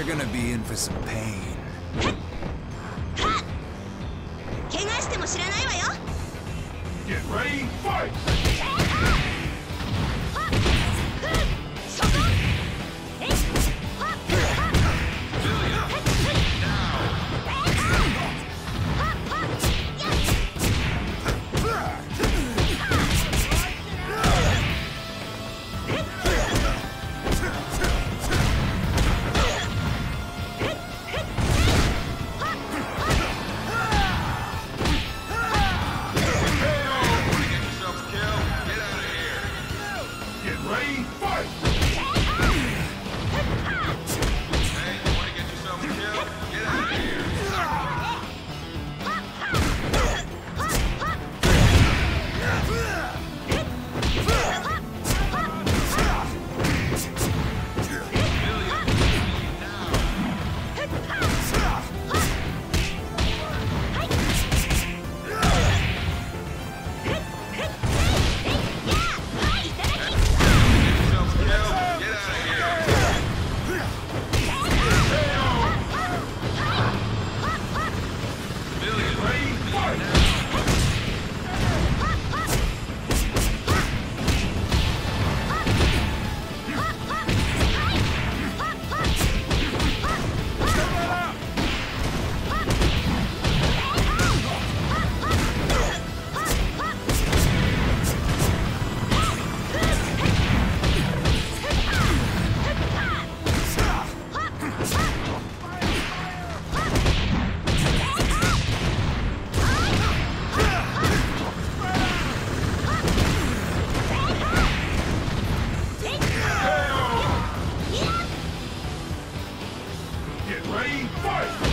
You're gonna be in for some pain. Get ready, fight! Ready, fight!